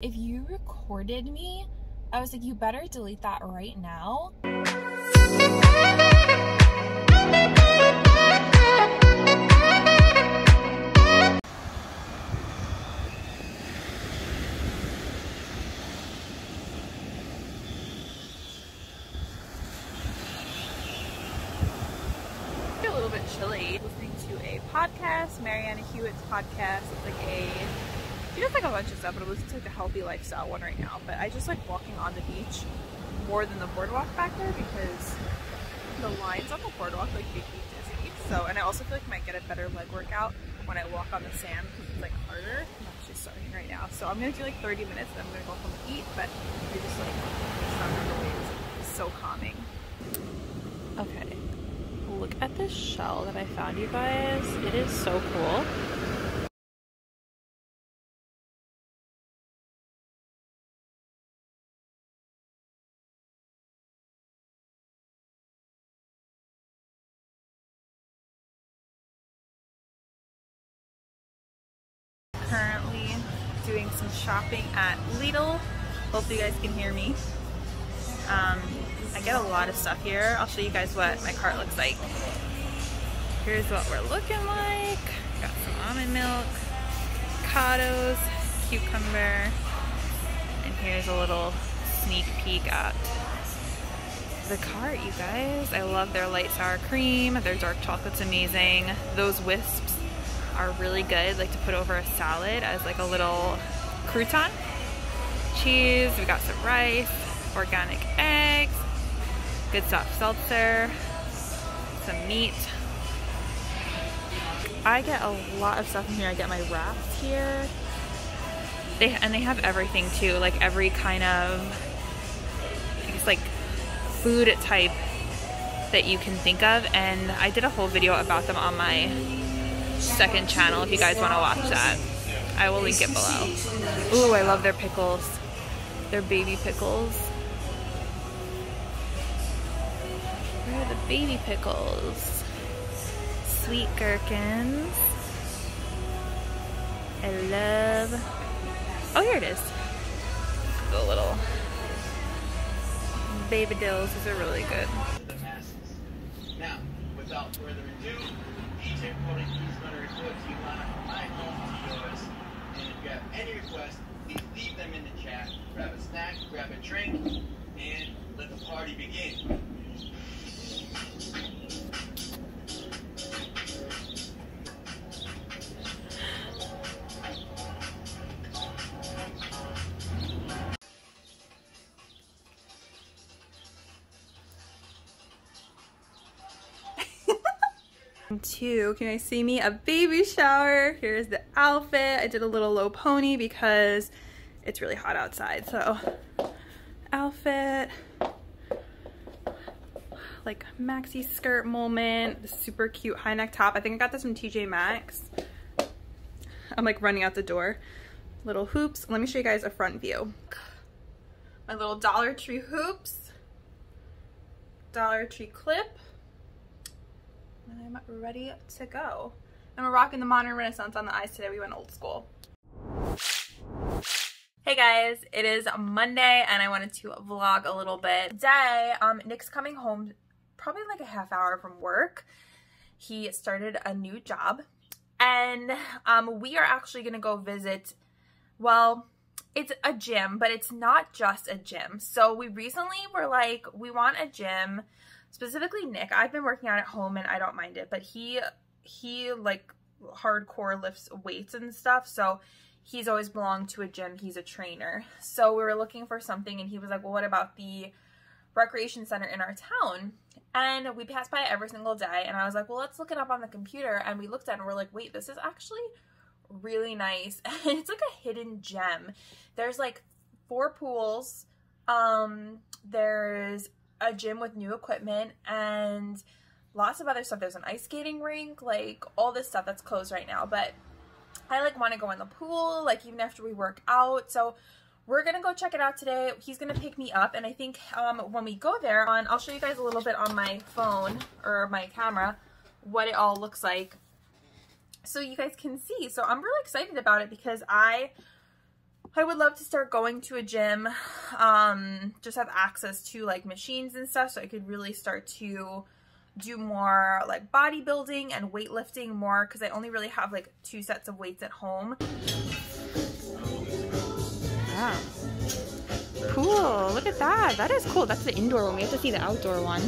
If you recorded me, I was like, you better delete that right now. a little bit chilly listening to a podcast, Marianna Hewitt's podcast. It's like a she does like a bunch of stuff, but it was like the healthy lifestyle one right now. But I just like walking on the beach more than the boardwalk back there because the lines on the boardwalk like make me dizzy. So and I also feel like I might get a better leg workout when I walk on the sand because it's like harder. I'm actually starting right now. So I'm gonna do like 30 minutes, then I'm gonna go home and eat, but I just like sound of the waves is so calming. Okay look at this shell that I found, you guys. It is so cool. Shopping at Lidl. Hopefully you guys can hear me. Um, I get a lot of stuff here. I'll show you guys what my cart looks like. Here's what we're looking like. Got some almond milk, avocados, cucumber, and here's a little sneak peek at the cart, you guys. I love their light sour cream. Their dark chocolate's amazing. Those wisps are really good, like to put over a salad as like a little crouton. Cheese, we got some rice, organic eggs, good soft seltzer, some meat. I get a lot of stuff in here. I get my wraps here. They and they have everything too, like every kind of I guess like food type that you can think of and I did a whole video about them on my second channel if you guys want to watch that. I will link it below. Ooh, I love their pickles. Their baby pickles. Where are the baby pickles? Sweet gherkins. I love. Oh, here it is. The little baby dills. These are really good. Now, without further ado, DJ Cody is going to report to you on my home to yours. And if you have any requests, please leave them in the chat. Grab a snack, grab a drink, and let the party begin. Two, can you guys see me? A baby shower. Here's the outfit. I did a little low pony because it's really hot outside. So, outfit, like maxi skirt moment, super cute high neck top. I think I got this from TJ Maxx. I'm like running out the door. Little hoops. Let me show you guys a front view. My little Dollar Tree hoops. Dollar Tree clip and I'm ready to go. And we're rocking the modern renaissance on the eyes today. We went old school. Hey guys, it is Monday and I wanted to vlog a little bit. Today, um, Nick's coming home probably like a half hour from work. He started a new job and um, we are actually gonna go visit, well, it's a gym, but it's not just a gym. So we recently were like, we want a gym specifically Nick. I've been working out at home and I don't mind it, but he he like hardcore lifts weights and stuff. So he's always belonged to a gym. He's a trainer. So we were looking for something and he was like, "Well, what about the recreation center in our town?" And we passed by every single day and I was like, "Well, let's look it up on the computer." And we looked at it and we're like, "Wait, this is actually really nice." And it's like a hidden gem. There's like four pools. Um there's a gym with new equipment and lots of other stuff. There's an ice skating rink, like all this stuff that's closed right now. But I like want to go in the pool, like even after we work out. So we're gonna go check it out today. He's gonna pick me up, and I think um, when we go there, on I'll show you guys a little bit on my phone or my camera what it all looks like, so you guys can see. So I'm really excited about it because I I would love to start going to a gym, um, just have access to like machines and stuff so I could really start to do more like bodybuilding and weightlifting more because I only really have like two sets of weights at home. Wow. Cool, look at that. That is cool. That's the indoor one. We have to see the outdoor one.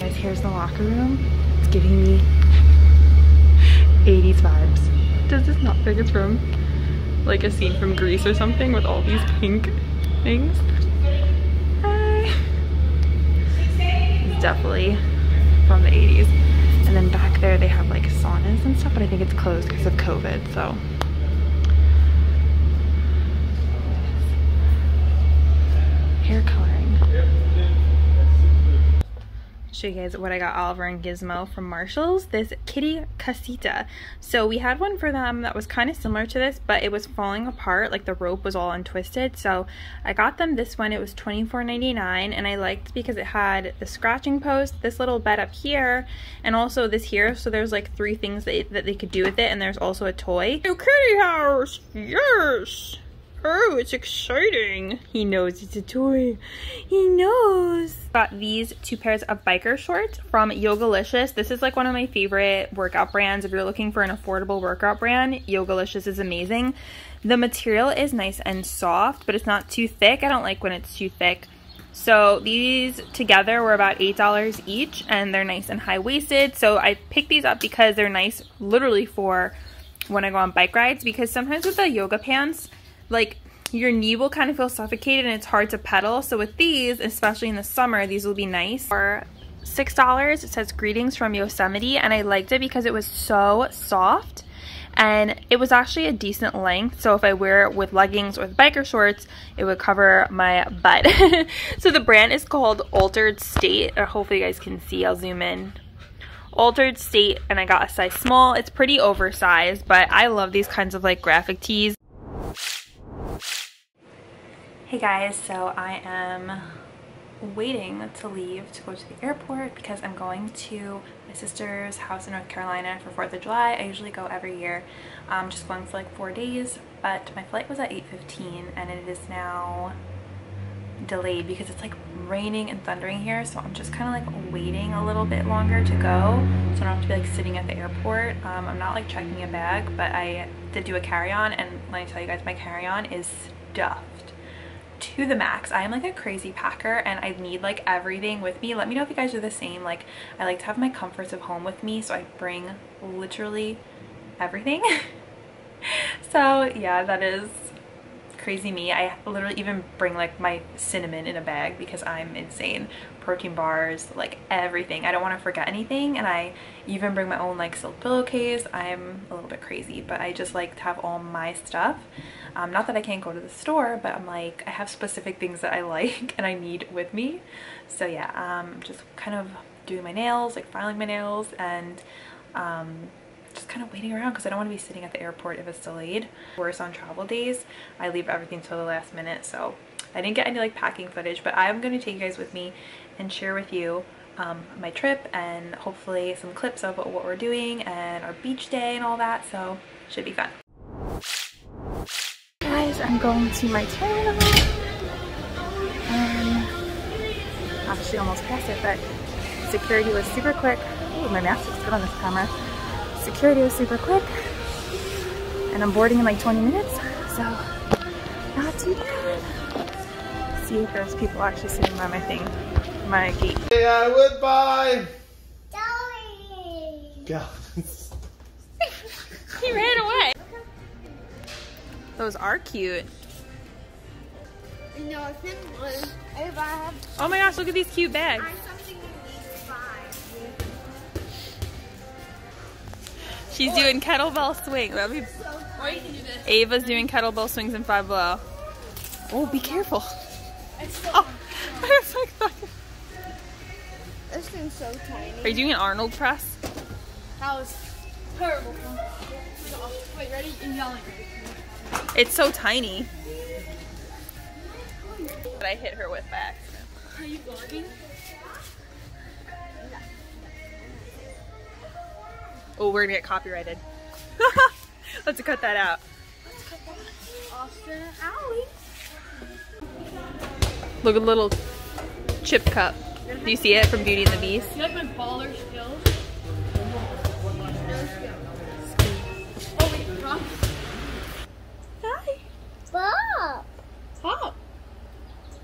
Guys, here's the locker room. It's giving me 80s vibes. Does this not fit it's from like a scene from Grease or something with all these pink things? Definitely from the 80s. And then back there they have like saunas and stuff, but I think it's closed because of COVID, so. Hair coloring. Show you guys what I got Oliver and Gizmo from Marshalls. This kitty casita. So we had one for them that was kind of similar to this, but it was falling apart. Like the rope was all untwisted. So I got them this one. It was $24.99 and I liked because it had the scratching post, this little bed up here, and also this here. So there's like three things that, that they could do with it. And there's also a toy. New kitty house! Yes! Oh, it's exciting. He knows it's a toy. He knows. Got these two pairs of biker shorts from Yogalicious. This is like one of my favorite workout brands. If you're looking for an affordable workout brand, Yogalicious is amazing. The material is nice and soft, but it's not too thick. I don't like when it's too thick. So these together were about $8 each and they're nice and high-waisted. So I picked these up because they're nice literally for when I go on bike rides because sometimes with the yoga pants, like your knee will kind of feel suffocated and it's hard to pedal. So with these, especially in the summer, these will be nice. For $6, it says greetings from Yosemite and I liked it because it was so soft and it was actually a decent length. So if I wear it with leggings or biker shorts it would cover my butt. So the brand is called Altered State. Or hopefully you guys can see. I'll zoom in. Altered State and I got a size small. It's pretty oversized but I love these kinds of like graphic tees Hey guys, so I am waiting to leave to go to the airport because I'm going to my sister's house in North Carolina for 4th of July. I usually go every year. I'm just going for like four days, but my flight was at 8.15 and it is now delayed because it's like raining and thundering here so I'm just kind of like waiting a little bit longer to go so I don't have to be like sitting at the airport um, I'm not like checking a bag but I did do a carry-on and let me tell you guys my carry-on is stuffed to the max. I am like a crazy packer and I need like everything with me. Let me know if you guys are the same. Like I like to have my comforts of home with me so I bring literally everything. so yeah, that is crazy me. I literally even bring like my cinnamon in a bag because I'm insane. Protein bars, like everything. I don't want to forget anything and I even bring my own like silk pillowcase. I'm a little bit crazy but I just like to have all my stuff. Um, not that I can't go to the store, but I'm like, I have specific things that I like and I need with me. So yeah, um, just kind of doing my nails, like filing my nails and um, just kind of waiting around because I don't want to be sitting at the airport if it's delayed. Worse on travel days, I leave everything till the last minute. So I didn't get any like packing footage, but I'm going to take you guys with me and share with you um, my trip and hopefully some clips of what we're doing and our beach day and all that. So should be fun I'm going to my terminal. Um, actually almost passed it, but security was super quick. Ooh, my mask looks good on this camera. Security was super quick. And I'm boarding in like 20 minutes, so not too bad. See if there's people actually sitting by my thing, my gate. Hey, I would buy. Go. he ran away. Those are cute. No, I think. If I have Oh my gosh, look at these cute bags. something in these five. She's doing kettlebell swing. That'd be Ava's doing kettlebell swings in Five Below. Oh, be careful. Oh, I was like, This thing's so tiny. Are you doing an Arnold press? That was terrible. Wait, ready? And yelling. It's so tiny. But I hit her with by accident. Are you vlogging? Oh, we're gonna get copyrighted. Let's cut that out. Austin Alley. Look at little chip cup. Do you see it from Beauty and the Beast? You like my baller skills? Oh wait, wrong. Hi. Bob. Pop.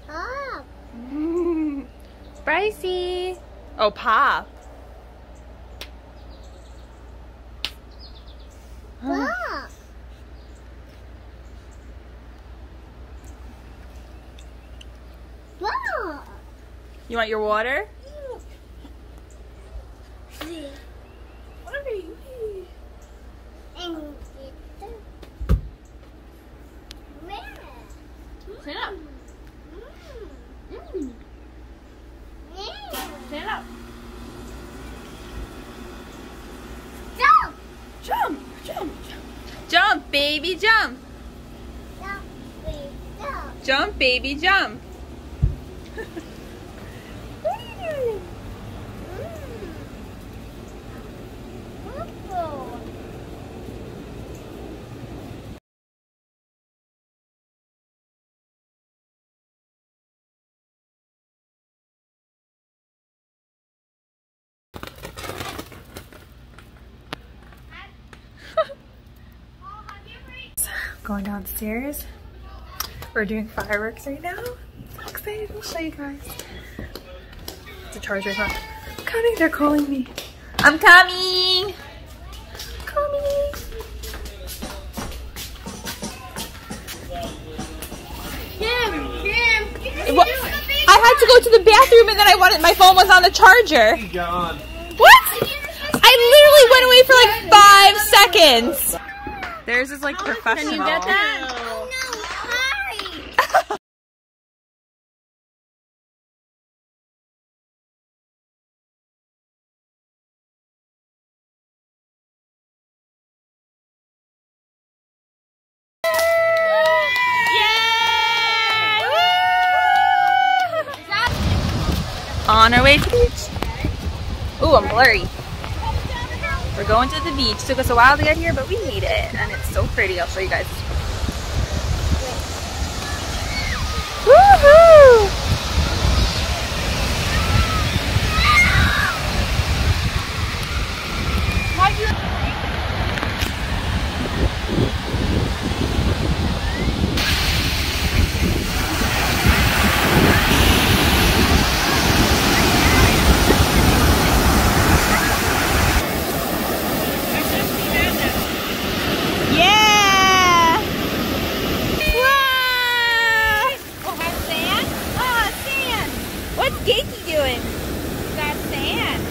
Bob. Brycey. Oh, Pop. Bob. Bob. You want your water? What are you? And Stand up. Mm. Stand up. Jump. Jump. Jump. Jump, baby, jump. Jump. Wait, jump. Jump, baby, jump. Purple. Going downstairs. We're doing fireworks right now. So excited. I'll show you guys. The charger's not coming. They're calling me. I'm coming. Coming. Kim, Kim, Kim what? I had to go to the bathroom and then I wanted my phone was on the charger. Oh what? I literally went away for like five seconds. Theirs is like professional. Can you get that? Oh no, hurry. On our way to the beach. Ooh, I'm blurry. We're going to the beach. Took us a while to get here, but we made it. And it's so pretty. I'll show you guys. Woohoo! Yeah! Wow! Oh, have sand? Oh, sand! What's Gakey doing? Got sand.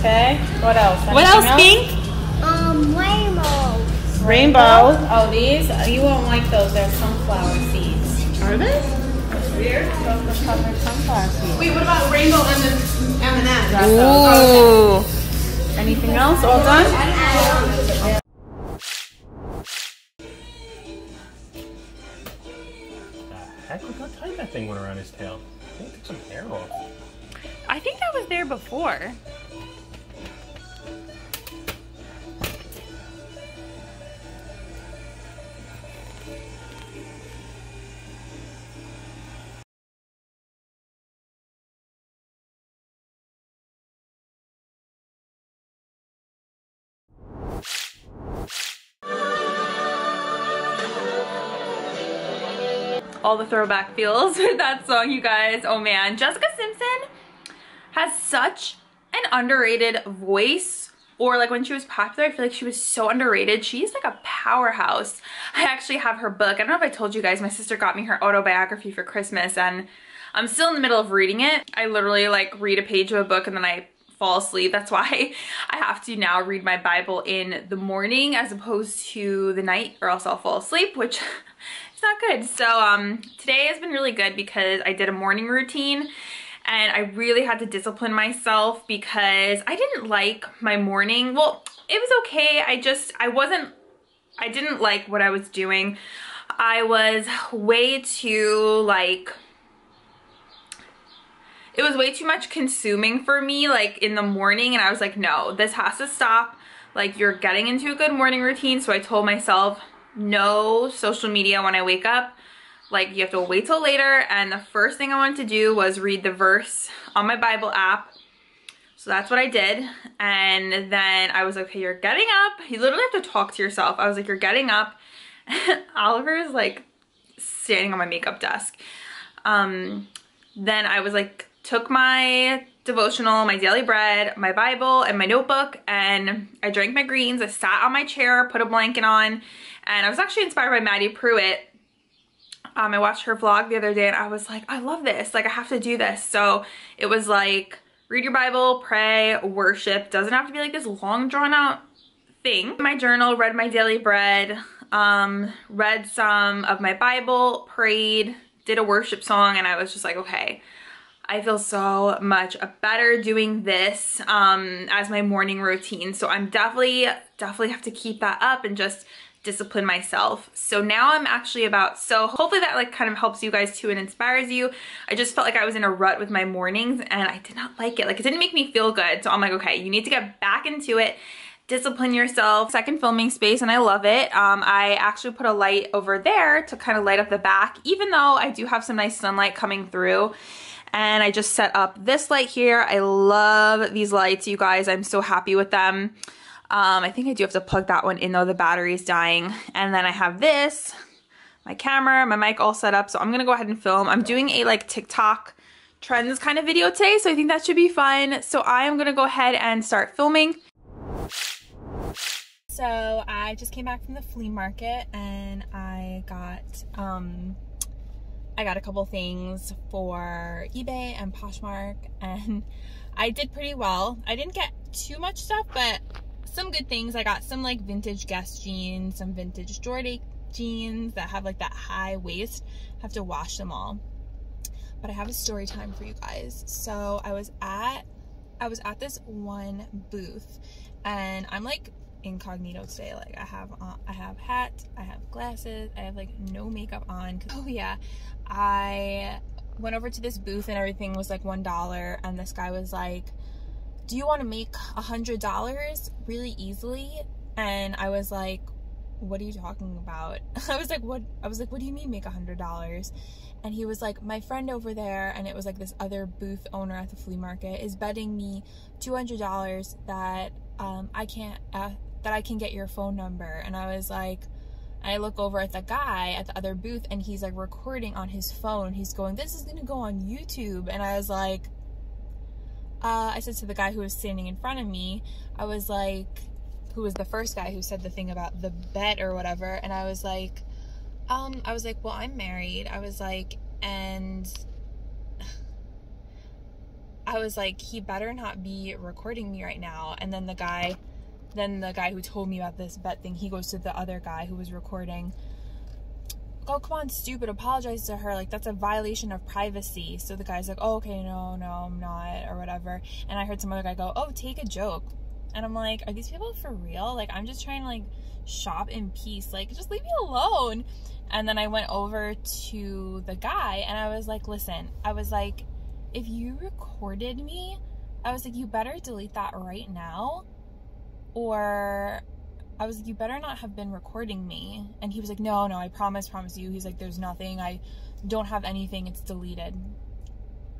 Okay. What else? What else, Anything Pink? Um, rainbow. Rainbow. Oh, these you won't like those. They're sunflower seeds. Are they? Weird. Those are sunflower seeds. Wait, what about rainbow and the M&M? Got those. Ooh. Anything else? All done? Heck? Look how tight that thing went around his tail. I think it took some hair off. I think that was there before. All the throwback feels with that song, you guys. Oh man, Jessica Simpson has such an underrated voice. Or like when she was popular, I feel like she was so underrated. She's like a powerhouse. I actually have her book. I don't know if I told you guys, my sister got me her autobiography for Christmas and I'm still in the middle of reading it. I literally like read a page of a book and then I fall asleep. That's why I have to now read my Bible in the morning as opposed to the night or else I'll fall asleep, which is not good. So um, today has been really good because I did a morning routine and I really had to discipline myself because I didn't like my morning. Well, it was okay. I just, I wasn't, I didn't like what I was doing. I was way too like, it was way too much consuming for me like in the morning and I was like, no, this has to stop. Like you're getting into a good morning routine. So I told myself no social media when I wake up. Like you have to wait till later. And the first thing I wanted to do was read the verse on my Bible app. So that's what I did. And then I was like, okay, you're getting up. You literally have to talk to yourself. I was like, you're getting up. Oliver is like standing on my makeup desk. Um, then I was like, took my devotional, my daily bread, my Bible, and my notebook, and I drank my greens. I sat on my chair, put a blanket on, and I was actually inspired by Maddie Pruitt. Um, I watched her vlog the other day, and I was like, I love this. Like, I have to do this. So it was like, read your Bible, pray, worship. Doesn't have to be like this long, drawn out thing. My journal, read my daily bread, um, read some of my Bible, prayed, did a worship song, and I was just like, okay, I feel so much better doing this um, as my morning routine. So I'm definitely, definitely have to keep that up and just discipline myself. So now I'm actually about, so hopefully that like kind of helps you guys too and inspires you. I just felt like I was in a rut with my mornings and I did not like it. Like it didn't make me feel good. So I'm like, okay, you need to get back into it discipline yourself. Second filming space and I love it. Um, I actually put a light over there to kind of light up the back, even though I do have some nice sunlight coming through and I just set up this light here. I love these lights, you guys. I'm so happy with them. Um, I think I do have to plug that one in though, the battery's dying. And then I have this, my camera, my mic all set up. So I'm gonna go ahead and film. I'm doing a like TikTok trends kind of video today, so I think that should be fun. So I am gonna go ahead and start filming. So I just came back from the flea market and I got um, I got a couple things for eBay and Poshmark and I did pretty well. I didn't get too much stuff, but some good things. I got some like vintage Guess jeans, some vintage Jordan jeans that have like that high waist. I have to wash them all. But I have a story time for you guys. So I was at I was at this one booth and I'm like incognito today. Like I have uh, I have hat, I have glasses, I have like no makeup on. Oh yeah, I went over to this booth and everything was like one dollar, and this guy was like, "Do you want to make a hundred dollars really easily?" And I was like, "What are you talking about?" I was like, "What?" I was like, "What do you mean make a hundred dollars?" and he was like my friend over there and it was like this other booth owner at the flea market is betting me $200 that um, i can't uh, that I can get your phone number. And I was like, I look over at the guy at the other booth and he's like recording on his phone. He's going, This is gonna go on YouTube. And I was like, uh, I said to the guy who was standing in front of me, I was like, who was the first guy who said the thing about the bet or whatever. And I was like, um, I was like, Well, I'm married. I was like, and I was like, he better not be recording me right now. And then the guy then the guy who told me about this bet thing, he goes to the other guy who was recording. Oh, come on, stupid, apologize to her. Like, that's a violation of privacy. So the guy's like, oh, okay, no, no, I'm not, or whatever. And I heard some other guy go, oh, take a joke. And I'm like, are these people for real? Like, I'm just trying to, like, shop in peace. Like, just leave me alone. And then I went over to the guy and I was like, listen, I was like, if you recorded me, I was like, you better delete that right now or I was like, you better not have been recording me. And he was like, no, no, I promise, promise you. He's like, there's nothing. I don't have anything. It's deleted.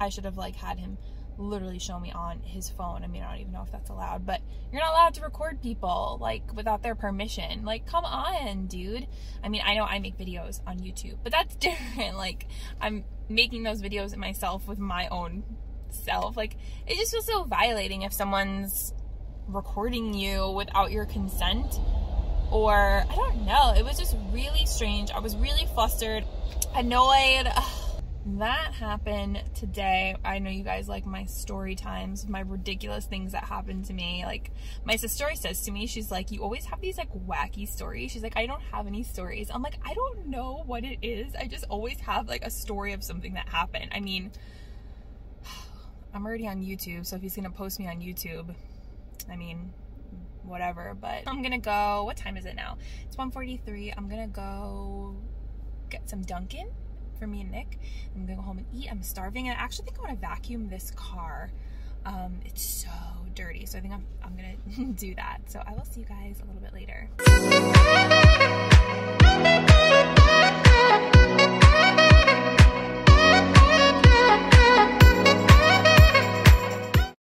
I should have like had him literally show me on his phone. I mean, I don't even know if that's allowed, but you're not allowed to record people like without their permission. Like, come on, dude. I mean, I know I make videos on YouTube, but that's different. Like, I'm making those videos myself with my own self. Like, it just feels so violating if someone's recording you without your consent or I don't know. It was just really strange. I was really flustered, annoyed. That happened today. I know you guys like my story times, my ridiculous things that happened to me. Like my sister says to me, she's like, "You always have these like wacky stories." She's like, "I don't have any stories." I'm like, "I don't know what it is. I just always have like a story of something that happened." I mean, I'm already on YouTube, so if he's gonna post me on YouTube, I mean, whatever. But I'm gonna go. What time is it now? It's 1:43. I'm gonna go get some Dunkin' for me and Nick. I'm gonna go home and eat. I'm starving, and I actually think I want to vacuum this car. Um, it's so dirty, so I think I'm I'm gonna do that. So I will see you guys a little bit later.